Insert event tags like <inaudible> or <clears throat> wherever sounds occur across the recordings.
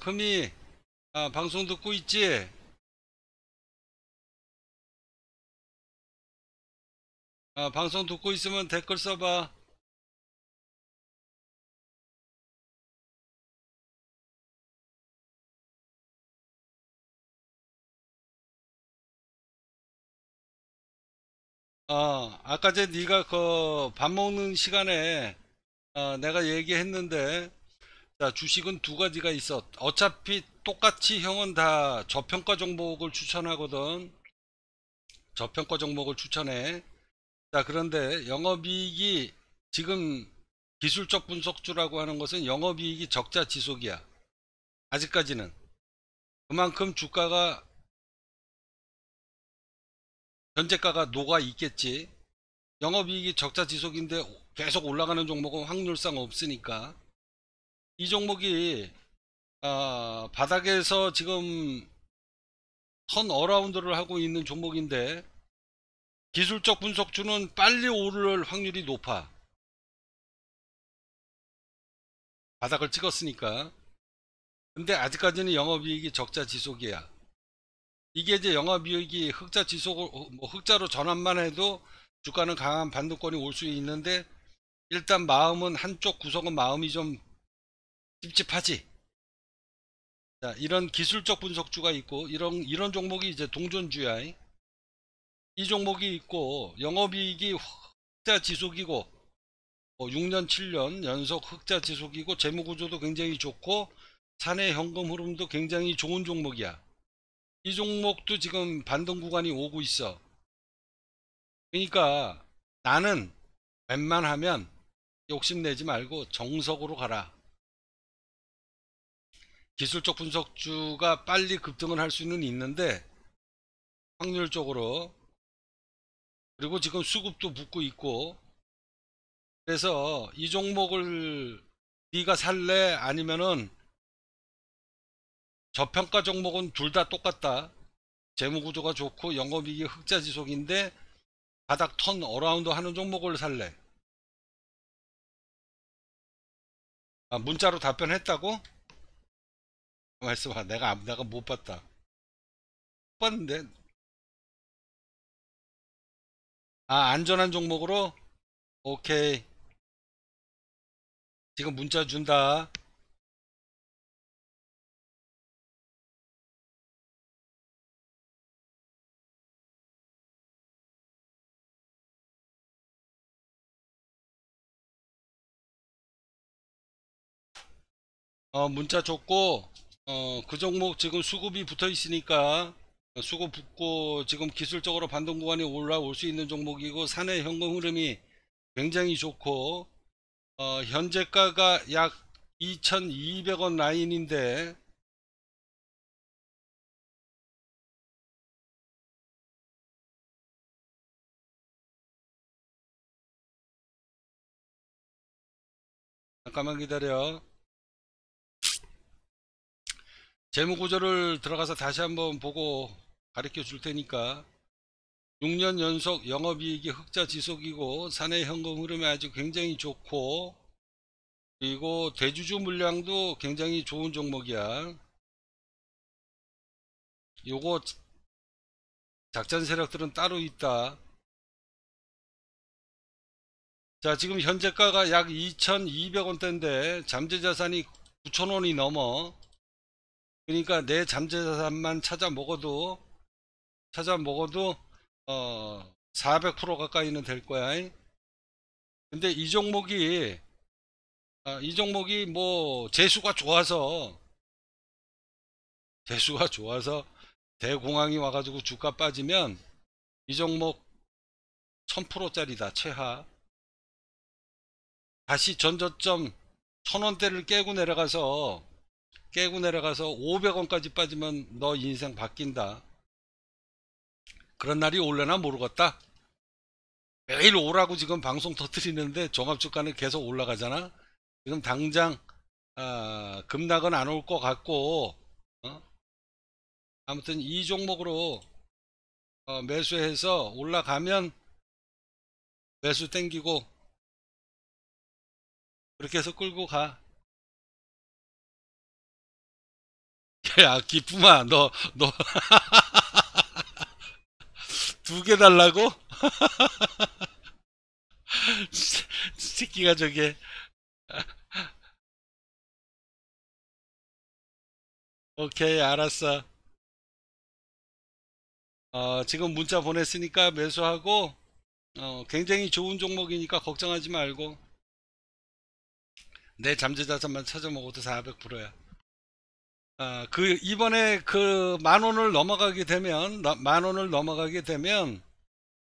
금이 아, 방송 듣고 있지? 아, 방송 듣고 있으면 댓글 써봐. 어, 아까 전 네가 그 밥 먹는 시간에 어, 내가 얘기했는데 자, 주식은 두 가지가 있어. 어차피 똑같이 형은 다 저평가 종목을 추천하거든. 저평가 종목을 추천해. 자, 그런데 영업이익이 지금 기술적 분석주라고 하는 것은 영업이익이 적자 지속이야. 아직까지는. 그만큼 주가가 현재가가 녹아 있겠지. 영업이익이 적자 지속인데 계속 올라가는 종목은 확률상 없으니까. 이 종목이 아, 바닥에서 지금 턴 어라운드를 하고 있는 종목인데 기술적 분석주는 빨리 오를 확률이 높아. 바닥을 찍었으니까. 근데 아직까지는 영업이익이 적자 지속이야. 이게 이제 영업이익이 흑자 지속을 뭐 흑자로 전환만 해도 주가는 강한 반등권이 올 수 있는데 일단 마음은 한쪽 구석은 마음이 좀 찝찝하지. 자, 이런 기술적 분석주가 있고 이런 이런 종목이 이제 동전주야. 이 종목이 있고 영업이익이 흑자 지속이고 뭐 6년 7년 연속 흑자 지속이고 재무구조도 굉장히 좋고 사내 현금 흐름도 굉장히 좋은 종목이야. 이 종목도 지금 반등 구간이 오고 있어. 그러니까 나는 웬만하면 욕심내지 말고 정석으로 가라. 기술적 분석주가 빨리 급등을 할 수는 있는데 확률적으로. 그리고 지금 수급도 붙고 있고. 그래서 이 종목을 네가 살래? 아니면은 저평가 종목은 둘 다 똑같다. 재무구조가 좋고 영업이익이 흑자 지속인데 바닥 turnaround 하는 종목을 살래? 아, 문자로 답변했다고? 말씀하 내가 내가 못 봤다. 못 봤는데. 아 안전한 종목으로? 오케이. 지금 문자 준다. 어 문자 줬고 어 그 종목 지금 수급이 붙어 있으니까 수급 붙고 지금 기술적으로 반등 구간이 올라올 수 있는 종목이고 사내 현금 흐름이 굉장히 좋고 어, 현재가가 약 2200원 라인인데 잠깐만 기다려 재무 구조를 들어가서 다시 한번 보고 가르쳐 줄 테니까 6년 연속 영업이익이 흑자 지속이고 사내 현금 흐름이 아주 굉장히 좋고 그리고 대주주 물량도 굉장히 좋은 종목이야. 요거 작전 세력들은 따로 있다. 자 지금 현재가가 약 2200원대인데 잠재자산이 9천원이 넘어 그러니까 내 잠재자산만 찾아 먹어도 찾아 먹어도 어 400% 가까이는 될 거야. 근데 이 종목이 아, 이 종목이 뭐 재수가 좋아서 재수가 좋아서 대공황이 와가지고 주가 빠지면 이 종목 1000%짜리다 최하 다시 전저점 1000원대를 깨고 내려가서 깨고 내려가서 500원까지 빠지면 너 인생 바뀐다. 그런 날이 올래나 모르겠다. 매일 오라고 지금 방송 터트리는데 종합주가는 계속 올라가잖아. 지금 당장 아, 급락은 안 올 것 같고 어? 아무튼 이 종목으로 어, 매수해서 올라가면 매수 땡기고 그렇게 해서 끌고 가. 야, 기쁨아, 너, 너, <laughs> 두 개 달라고? <laughs> 새끼가 저게. 오케이, 알았어. 어, 지금 문자 보냈으니까 매수하고, 어, 굉장히 좋은 종목이니까 걱정하지 말고, 내 잠재자산만 찾아 먹어도 400%야. 아, 그, 이번에 그 만 원을 넘어가게 되면, 너- 만 원을 넘어가게 되면,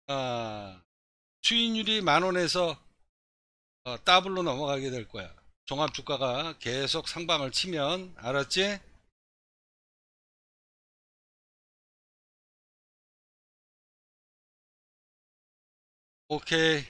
아, 수익률이 만 원에서 어, 더블로 넘어가게 될 거야. 종합 주가가 계속 상방을 치면, 알았지? 오케이.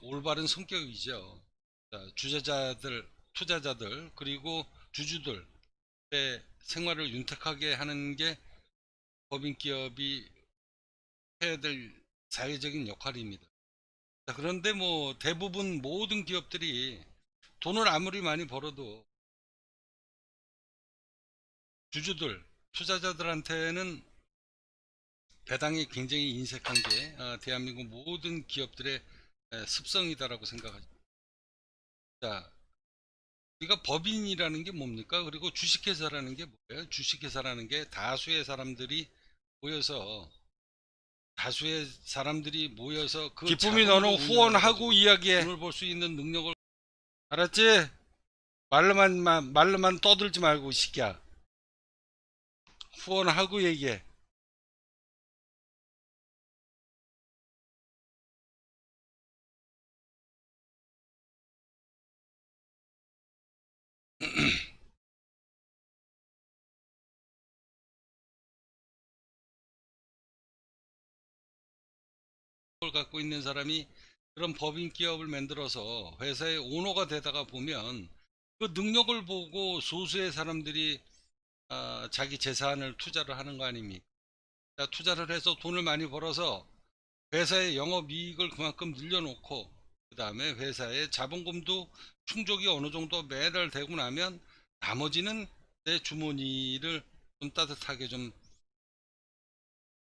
올바른 성격이죠. 자, 주재자들, 투자자들, 그리고 주주들의 생활을 윤택하게 하는 게 법인 기업이 해야 될 사회적인 역할입니다. 자, 그런데 뭐 대부분 모든 기업들이 돈을 아무리 많이 벌어도 주주들, 투자자들한테는 배당이 굉장히 인색한 게 어, 대한민국 모든 기업들의 에, 습성이다라고 생각하죠. 자, 우리가 법인이라는 게 뭡니까? 그리고 주식회사라는 게 뭐예요? 주식회사라는 게 다수의 사람들이 모여서 다수의 사람들이 모여서 그 기쁨이 너는 후원하고 이야기해. 돈을 벌수 있는 능력을 알았지? 말로만 마- 말로만 떠들지 말고 이 새끼야. 후원하고 얘기해. 걸 갖고 있는 사람이 그런 법인 기업을 만들어서 회사의 오너가 되다가 보면 그 능력을 보고 소수의 사람들이 아, 자기 재산을 투자를 하는 거 아닙니까? 자, 투자를 해서 돈을 많이 벌어서 회사의 영업 이익을 그만큼 늘려놓고 그 다음에 회사의 자본금도 충족이 어느 정도 매달 되고 나면 나머지는 내 주머니를 좀 따뜻하게 좀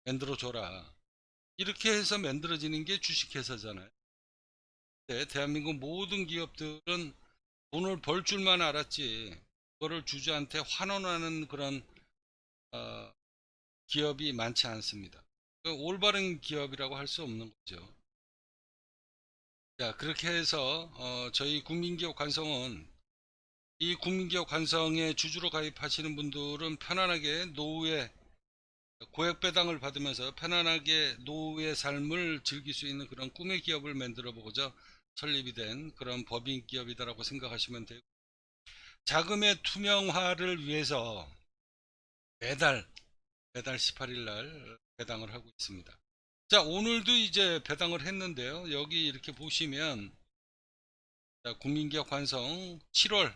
만들어 줘라. 이렇게 해서 만들어지는 게 주식회사잖아요. 네, 대한민국 모든 기업들은 돈을 벌 줄만 알았지 그거를 주주한테 환원하는 그런 어, 기업이 많지 않습니다. 그 올바른 기업이라고 할 수 없는 거죠. 자 그렇게 해서 어, 저희 국민기업 관성은 이 국민기업 관성에 주주로 가입하시는 분들은 편안하게 노후에 고액 배당을 받으면서 편안하게 노후의 삶을 즐길 수 있는 그런 꿈의 기업을 만들어 보고자 설립이 된 그런 법인 기업이다라고 생각하시면 되고 자금의 투명화를 위해서 매달 매달 18일 날 배당을 하고 있습니다. 자 오늘도 이제 배당을 했는데요. 여기 이렇게 보시면 자, 국민기업 관성 7월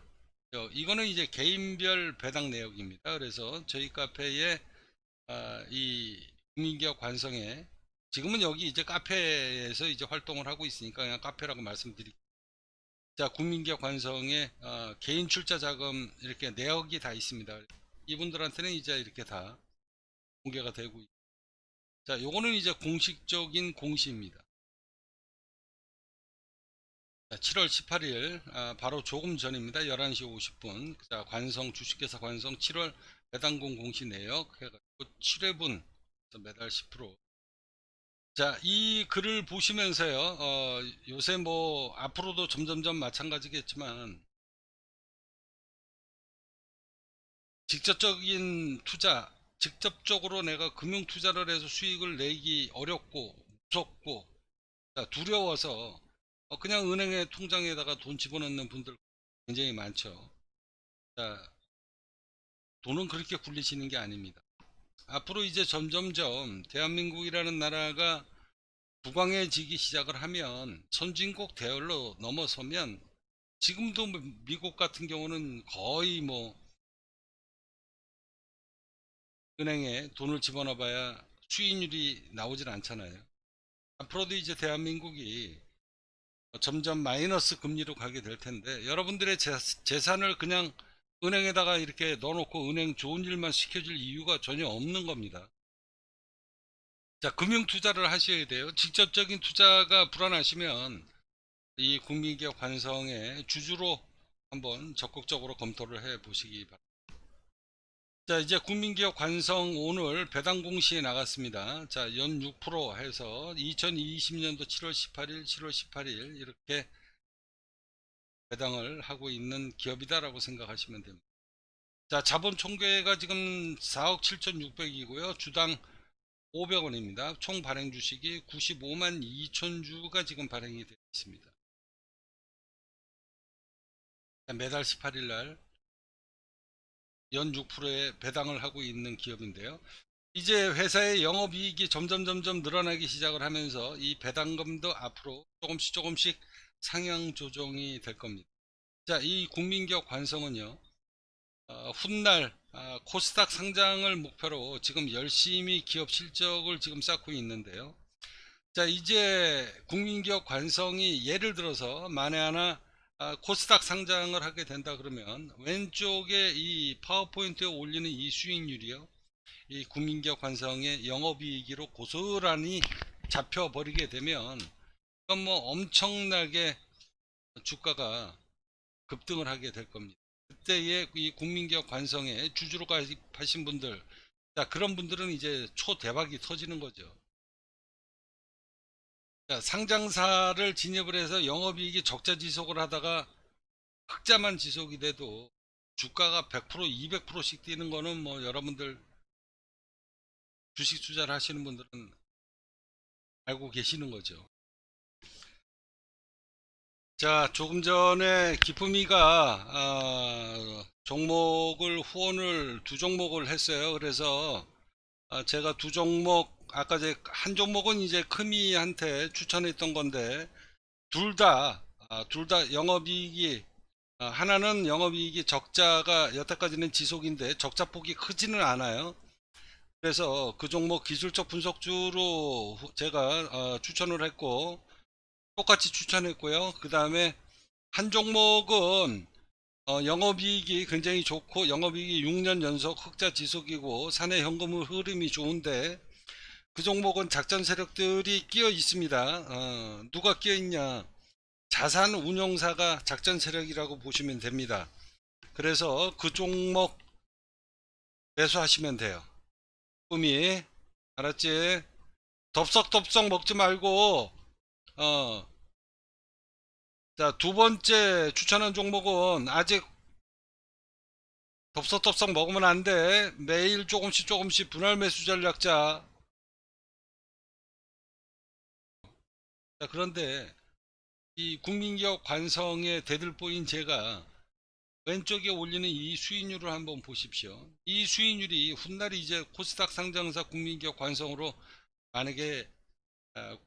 어, 이거는 이제 개인별 배당 내역입니다. 그래서 저희 카페에 아, 이 국민기업 관성에 지금은 여기 이제 카페에서 이제 활동을 하고 있으니까 그냥 카페라고 말씀드릴게요. 자, 국민기업 관성에 어, 개인 출자 자금 이렇게 내역이 다 있습니다. 이분들한테는 이제 이렇게 다 공개가 되고 있- 자, 요거는 이제 공식적인 공시입니다. 자, 7월 18일 아, 바로 조금 전입니다. 11시 50분. 자, 관성 주식회사 관성 7월 배당금 공시 내역 해가지고 7회분 매달 10%. 자, 이 글을 보시면서요. 어, 요새 뭐 앞으로도 점점점 마찬가지겠지만 직접적인 투자, 직접적으로 내가 금융 투자를 해서 수익을 내기 어렵고 무섭고 자, 두려워서 어, 그냥 은행에 통장에다가 돈 집어넣는 분들 굉장히 많죠. 자, 돈은 그렇게 굴리시는 게 아닙니다. 앞으로 이제 점점점 대한민국이라는 나라가 부강해지기 시작을 하면 선진국 대열로 넘어서면 지금도 뭐 미국 같은 경우는 거의 뭐 은행에 돈을 집어넣어봐야 수익률이 나오질 않잖아요. 앞으로도 이제 대한민국이 점점 마이너스 금리로 가게 될 텐데 여러분들의 재, 재산을 그냥 은행에다가 이렇게 넣어놓고 은행 좋은 일만 시켜줄 이유가 전혀 없는 겁니다. 자, 금융 투자를 하셔야 돼요. 직접적인 투자가 불안하시면 이 국민기업 관성의 주주로 한번 적극적으로 검토를 해 보시기 바랍니다. 자, 이제 국민기업 관성 오늘 배당 공시에 나갔습니다. 자, 연 6% 해서 2020년도 7월 18일, 7월 18일 이렇게 배당을 하고 있는 기업이다라고 생각하시면 됩니다. 자, 자본 총계가 지금 4억 7,600이고요. 주당 500원입니다. 총 발행 주식이 95만 2천 주가 지금 발행이 되어 있습니다. 자, 매달 18일 날 연 6%의 배당을 하고 있는 기업인데요. 이제 회사의 영업이익이 점점 점점 늘어나기 시작을 하면서 이 배당금도 앞으로 조금씩 조금씩 상향 조정이 될 겁니다. 자, 이 국민기업 관성은요. 어, 훗날 아, 코스닥 상장을 목표로 지금 열심히 기업 실적을 지금 쌓고 있는데요. 자, 이제 국민기업 관성이 예를 들어서 만에 하나 아, 코스닥 상장을 하게 된다 그러면 왼쪽에 이 파워포인트에 올리는 이 수익률이요. 이 국민기업 관성의 영업이익으로 고스란히 잡혀버리게 되면 그건 뭐 엄청나게 주가가 급등을 하게 될 겁니다. 그때의 이 국민기업 관성에 주주로 가입하신 분들, 자, 그런 분들은 이제 초대박이 터지는 거죠. 자, 상장사를 진입을 해서 영업이익이 적자 지속을 하다가 흑자만 지속이 돼도 주가가 100% 200%씩 뛰는 거는 뭐 여러분들 주식 투자를 하시는 분들은 알고 계시는 거죠. 자, 조금 전에 기품이가 아, 종목을 후원을 두 종목을 했어요. 그래서 아, 제가 두 종목 아까 한 종목은 이제 크미한테 추천했던 건데 둘다둘다 영업이익이 아, 하나는 영업이익이 적자가 여태까지는 지속인데 적자 폭이 크지는 않아요. 그래서 그 종목 기술적 분석주로 제가 어, 추천을 했고 똑같이 추천했고요. 그 다음에 한 종목은 어, 영업이익이 굉장히 좋고 영업이익이 6년 연속 흑자 지속이고 사내 현금 흐름이 좋은데 그 종목은 작전 세력들이 끼어 있습니다. 어, 누가 끼어 있냐? 자산 운용사가 작전 세력이라고 보시면 됩니다. 그래서 그 종목 매수하시면 돼요. 꿈이 알았지? 덥석덥석 먹지 말고 어. 자, 두 번째 추천한 종목은 아직 덥석덥석 먹으면 안 돼. 매일 조금씩 조금씩 분할 매수 전략자. 자, 그런데 이 국민기업 관성의 대들보인 제가 왼쪽에 올리는 이 수익률을 한번 보십시오. 이 수익률이 훗날이 이제 코스닥 상장사 국민기업 관성으로 만약에 아,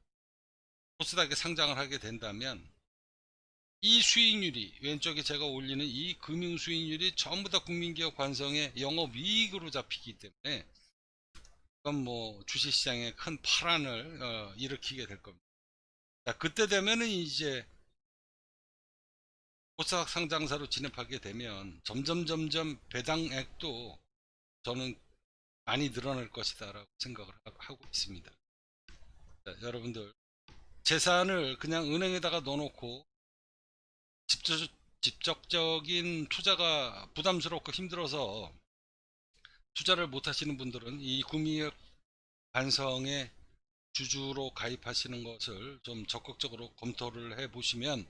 코스닥에 상장을 하게 된다면 이 수익률이 왼쪽에 제가 올리는 이 금융 수익률이 전부 다 국민기업 관성의 영업이익으로 잡히기 때문에 그건 뭐 주식시장에 큰 파란을 어, 일으키게 될 겁니다. 자, 그때 되면은 이제 코스닥 상장사로 진입하게 되면 점점 점점 배당액도 저는 많이 늘어날 것이다 라고 생각을 하고 있습니다. 자, 여러분들 재산을 그냥 은행에다가 넣어놓고 직접, 직접적인 투자가 부담스럽고 힘들어서 투자를 못 하시는 분들은 이 구미역 반성에 주주로 가입하시는 것을 좀 적극적으로 검토를 해 보시면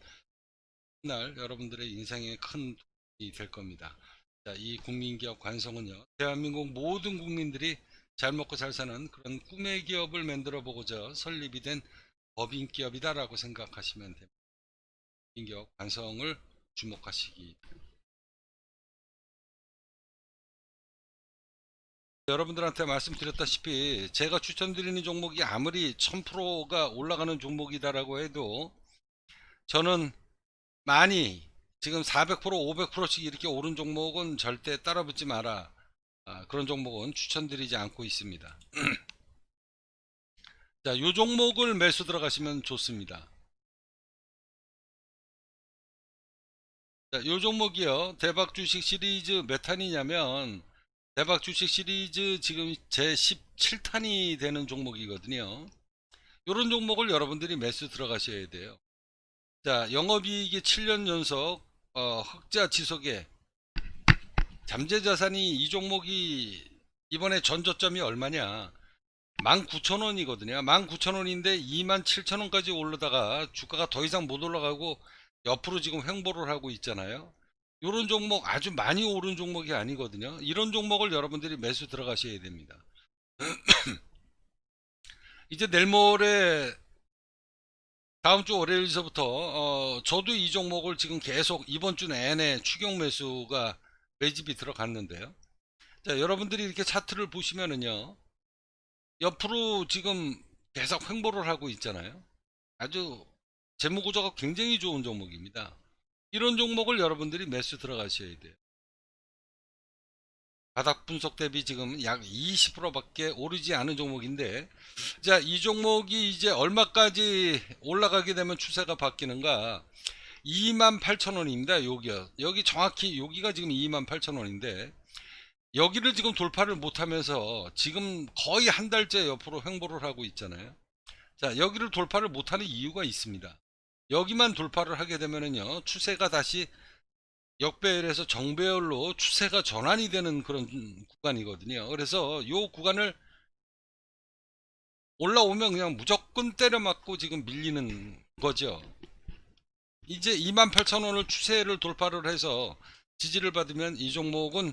날 여러분들의 인생에 큰 도움이 될 겁니다. 자, 이 국민기업 관성은요, 대한민국 모든 국민들이 잘 먹고 잘 사는 그런 꿈의 기업을 만들어 보고자 설립이 된 법인 기업이다라고 생각하시면 됩니다. 법인 기업 관성을 주목하시기 여러분들한테 말씀드렸다시피 제가 추천드리는 종목이 아무리 1000%가 올라가는 종목이다라고 해도 저는 많이 지금 400% 500%씩 이렇게 오른 종목은 절대 따라붙지 마라 아, 그런 종목은 추천드리지 않고 있습니다 <clears throat> 자, 요 종목을 매수 들어가시면 좋습니다. 자, 요 종목이요. 대박 주식 시리즈 몇 탄이냐면 대박 주식 시리즈 지금 제 17탄이 되는 종목이거든요. 요런 종목을 여러분들이 매수 들어가셔야 돼요. 자, 영업이익이 7년 연속 어, 흑자 지속에 잠재 자산이 이 종목이 이번에 전저점이 얼마냐 19,000원이거든요 19,000원인데 27,000원까지 올라다가 주가가 더 이상 못 올라가고 옆으로 지금 횡보를 하고 있잖아요 이런 종목 아주 많이 오른 종목이 아니거든요 이런 종목을 여러분들이 매수 들어가셔야 됩니다 <clears throat> 이제 내일 모레 다음 주 월요일서부터 어, 저도 이 종목을 지금 계속 이번 주 내내 추경 매수가 매집이 들어갔는데요. 자, 여러분들이 이렇게 차트를 보시면은요. 옆으로 지금 계속 횡보를 하고 있잖아요. 아주 재무 구조가 굉장히 좋은 종목입니다. 이런 종목을 여러분들이 매수 들어가셔야 돼요. 바닥 분석 대비 지금 약 20%밖에 오르지 않은 종목인데 자 이 종목이 이제 얼마까지 올라가게 되면 추세가 바뀌는가? 28,000원입니다 여기요. 여기 정확히 여기가 지금 28,000원인데 여기를 지금 돌파를 못하면서 지금 거의 한 달째 옆으로 횡보를 하고 있잖아요. 자 여기를 돌파를 못하는 이유가 있습니다 여기만 돌파를 하게 되면은요 추세가 다시 역배열에서 정배열로 추세가 전환이 되는 그런 구간이거든요. 그래서 이 구간을 올라오면 그냥 무조건 때려 맞고 지금 밀리는 거죠. 이제 28,000원을 추세를 돌파를 해서 지지를 받으면 이 종목은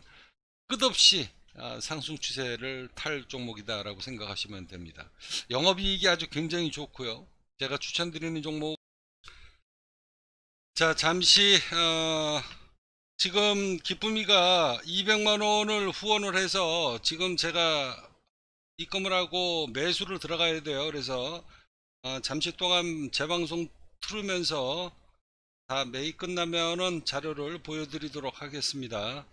끝없이 아, 상승 추세를 탈 종목이다 라고 생각하시면 됩니다. 영업이익이 아주 굉장히 좋고요. 제가 추천드리는 종목 자 잠시 어, 지금 기쁨이가 200만원을 후원을 해서 지금 제가 입금을 하고 매수를 들어가야 돼요. 그래서 어, 잠시 동안 재방송 틀으면서 다 매입 끝나면은 자료를 보여드리도록 하겠습니다.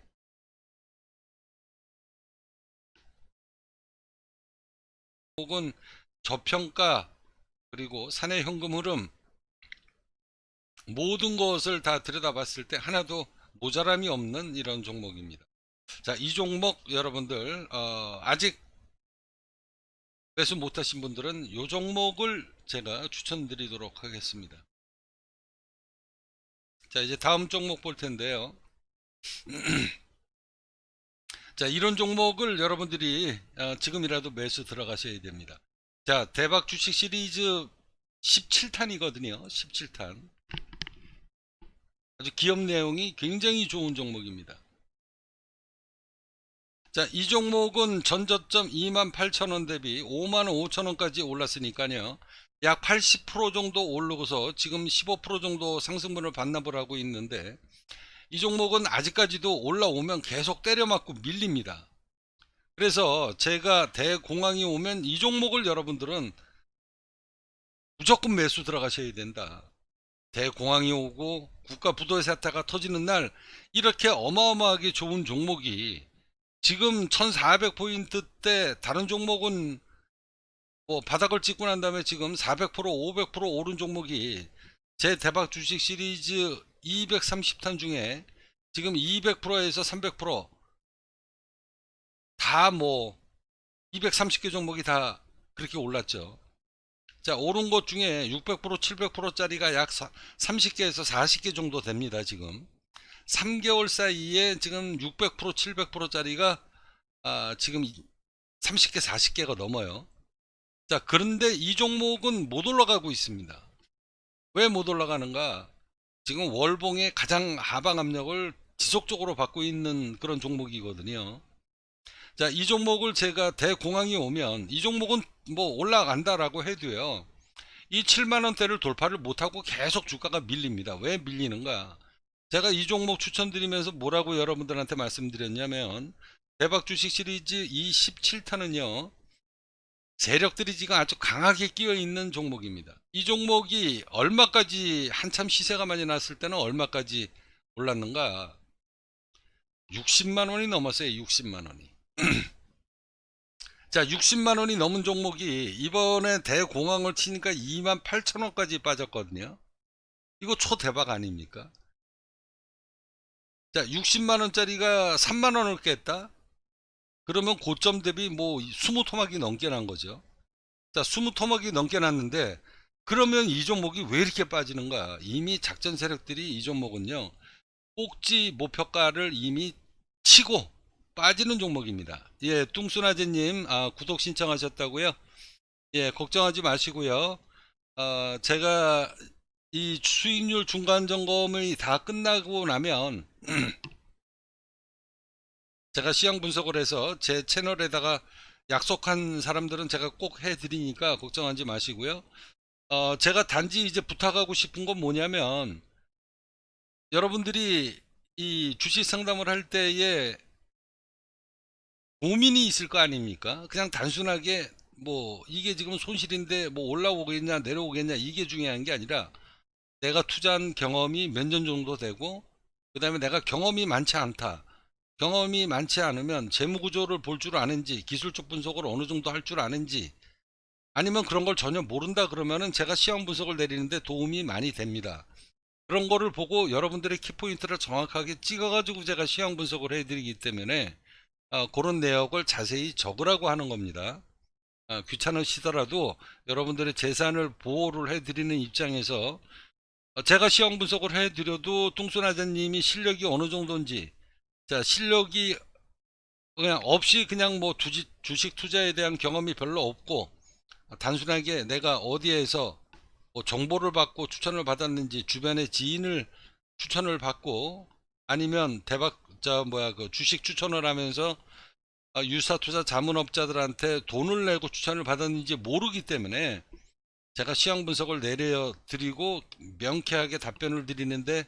혹은 저평가 그리고 사내 현금 흐름 모든 것을 다 들여다봤을 때 하나도 모자람이 없는 이런 종목입니다. 자, 이 종목 여러분들 어, 아직 매수 못하신 분들은 이 종목을 제가 추천드리도록 하겠습니다. 자, 이제 다음 종목 볼 텐데요. <clears throat> 자, 이런 종목을 여러분들이 어, 지금이라도 매수 들어가셔야 됩니다. 자, 대박 주식 시리즈 17탄이거든요. 17탄. 아주 기업 내용이 굉장히 좋은 종목입니다. 자, 이 종목은 전저점 28,000원 대비 55,000원까지 올랐으니까요. 약 80% 정도 오르고서 지금 15% 정도 상승분을 반납을 하고 있는데 이 종목은 아직까지도 올라오면 계속 때려맞고 밀립니다. 그래서 제가 대공황이 오면 이 종목을 여러분들은 무조건 매수 들어가셔야 된다. 대공황이 오고 국가 부도의 사태가 터지는 날 이렇게 어마어마하게 좋은 종목이 지금 1400포인트 때 다른 종목은 뭐 바닥을 찍고 난 다음에 지금 400% 500% 오른 종목이 제 대박 주식 시리즈 230탄 중에 지금 200%에서 300%다 뭐 230개 종목이 다 그렇게 올랐죠. 자, 오른 것 중에 600% 700%짜리가 약 30개에서 40개 정도 됩니다, 지금. 3개월 사이에 지금 600% 700%짜리가 아, 지금 30개 40개가 넘어요. 자, 그런데 이 종목은 못 올라가고 있습니다. 왜 못 올라가는가? 지금 월봉의 가장 하방 압력을 지속적으로 받고 있는 그런 종목이거든요. 자, 이 종목을 제가 대공황이 오면 이 종목은 뭐 올라간다라고 해도요. 이 7만 원대를 돌파를 못하고 계속 주가가 밀립니다. 왜 밀리는가? 제가 이 종목 추천드리면서 뭐라고 여러분들한테 말씀드렸냐면 대박 주식 시리즈 이 17탄은요. 세력들이 지금 아주 강하게 끼어 있는 종목입니다. 이 종목이 얼마까지 한참 시세가 많이 났을 때는 얼마까지 올랐는가? 60만 원이 넘었어요. 60만 원이. <clears throat> 자, 60만 원이 넘은 종목이 이번에 대공황을 치니까 2만 8천 원까지 빠졌거든요. 이거 초대박 아닙니까? 자, 60만 원짜리가 3만 원을 깼다? 그러면 고점 대비 뭐 20토막이 넘게 난 거죠. 자, 20토막이 넘게 났는데 그러면 이 종목이 왜 이렇게 빠지는가? 이미 작전 세력들이 이 종목은요. 꼭지 목표가를 이미 치고 빠지는 종목입니다. 예, 뚱순아재님 아, 구독 신청하셨다고요? 예, 걱정하지 마시고요. 어, 제가 이 수익률 중간 점검이 다 끝나고 나면 <clears throat> 제가 시황 분석을 해서 제 채널에다가 약속한 사람들은 제가 꼭 해드리니까 걱정하지 마시고요. 어, 제가 단지 이제 부탁하고 싶은 건 뭐냐면 여러분들이 이 주식 상담을 할 때에 고민이 있을 거 아닙니까? 그냥 단순하게 뭐 이게 지금 손실인데 뭐 올라오겠냐 내려오겠냐 이게 중요한 게 아니라 내가 투자한 경험이 몇 년 정도 되고 그 다음에 내가 경험이 많지 않다 경험이 많지 않으면 재무구조를 볼 줄 아는지 기술적 분석을 어느 정도 할 줄 아는지 아니면 그런 걸 전혀 모른다 그러면은 제가 시험 분석을 내리는데 도움이 많이 됩니다 그런 거를 보고 여러분들의 키포인트를 정확하게 찍어 가지고 제가 시험 분석을 해드리기 때문에 어, 그런 내역을 자세히 적으라고 하는 겁니다. 어, 귀찮으시더라도 여러분들의 재산을 보호를 해드리는 입장에서 어, 제가 시험 분석을 해드려도 뚱순아재님이 실력이 어느 정도인지 자 실력이 그냥 없이 그냥 뭐 주식, 주식 투자에 대한 경험이 별로 없고 단순하게 내가 어디에서 뭐 정보를 받고 추천을 받았는지 주변의 지인을 추천을 받고 아니면 대박 자 뭐야 그 주식 추천을 하면서 아, 유사 투자 자문업자들한테 돈을 내고 추천을 받았는지 모르기 때문에 제가 시황 분석을 내려 드리고 명쾌하게 답변을 드리는데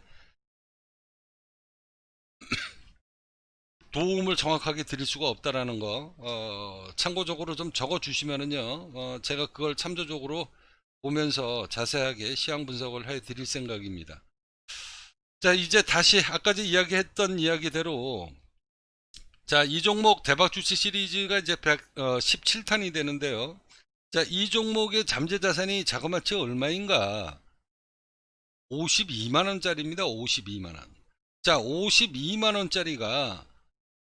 <coughs> 도움을 정확하게 드릴 수가 없다라는 거 어, 참고적으로 좀 적어 주시면은요 어, 제가 그걸 참조적으로 보면서 자세하게 시황 분석을 해 드릴 생각입니다 자 이제 다시 아까지 이야기했던 이야기대로 자 이 종목 대박 주식 시리즈가 이제 100, 어, 17탄이 되는데요. 자 이 종목의 잠재 자산이 자그마치 얼마인가? 52만원 짜리입니다. 52만원. 자 52만원 짜리가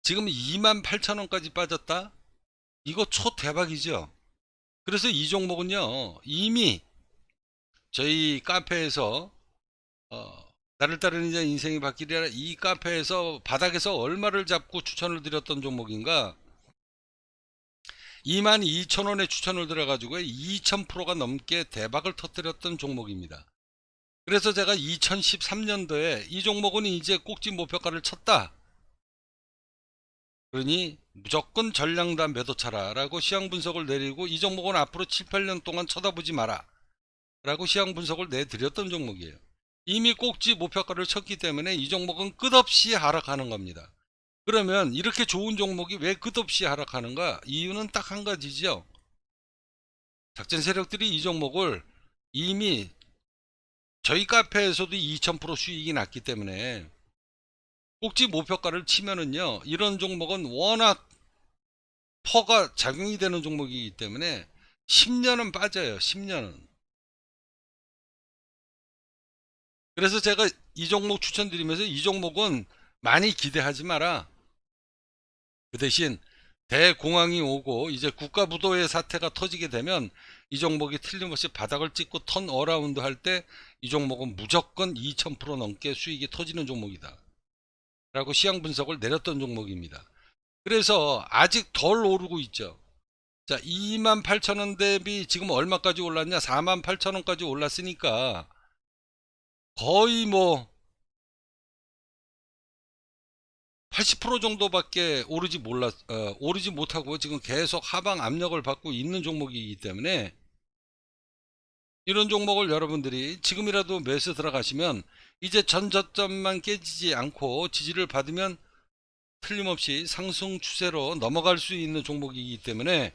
지금 2만 8천원까지 빠졌다? 이거 초대박이죠? 그래서 이 종목은요 이미 저희 카페에서 어, 나를 따르는 이자 인생이 바뀌리라 이 카페에서 바닥에서 얼마를 잡고 추천을 드렸던 종목인가 22,000원에 추천을 들어가지고 2,000%가 넘게 대박을 터뜨렸던 종목입니다. 그래서 제가 2013년도에 이 종목은 이제 꼭지 목표가를 쳤다. 그러니 무조건 전량단 매도차라 라고 시황 분석을 내리고 이 종목은 앞으로 7, 8년 동안 쳐다보지 마라 라고 시황 분석을 내드렸던 종목이에요. 이미 꼭지 목표가를 쳤기 때문에 이 종목은 끝없이 하락하는 겁니다. 그러면 이렇게 좋은 종목이 왜 끝없이 하락하는가? 이유는 딱 한 가지죠. 작전 세력들이 이 종목을 이미 저희 카페에서도 2000% 수익이 났기 때문에 꼭지 목표가를 치면은요 이런 종목은 워낙 PER가 작용이 되는 종목이기 때문에 10년은 빠져요 10년은 그래서 제가 이 종목 추천드리면서 이 종목은 많이 기대하지 마라. 그 대신 대공황이 오고 이제 국가부도의 사태가 터지게 되면 이 종목이 틀림없이 바닥을 찍고 turnaround 할 때 이 종목은 무조건 2000% 넘게 수익이 터지는 종목이다. 라고 시향 분석을 내렸던 종목입니다. 그래서 아직 덜 오르고 있죠. 자, 28,000원 대비 지금 얼마까지 올랐냐? 48,000원까지 올랐으니까 거의 뭐 80% 정도밖에 오르지 몰랐 어, 오르지 못하고 지금 계속 하방 압력을 받고 있는 종목이기 때문에 이런 종목을 여러분들이 지금이라도 매수 들어가시면 이제 전 저점만 깨지지 않고 지지를 받으면 틀림없이 상승 추세로 넘어갈 수 있는 종목이기 때문에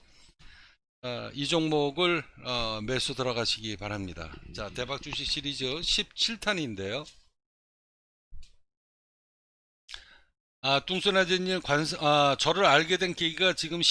어, 이 종목을 어, 매수 들어가시기 바랍니다. 자, 대박 주식 시리즈 17탄인데요. 아, 뚱순아재님 관, 아, 저를 알게 된 계기가 지금